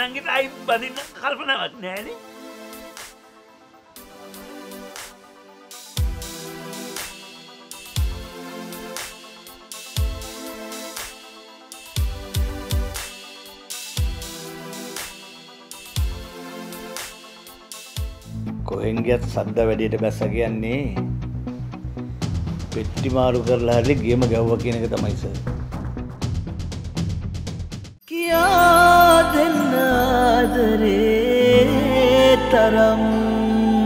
නංගිට අයි බදින්න කල්පනාවක් නෑනේ කොහෙන්ගත් සද්ද වැඩට බැස කියන්නේ පෙට්ටිමාරු කරලා හරි ගේම ගැව්ව කියන එක තමයිස කියා निरन्तरम्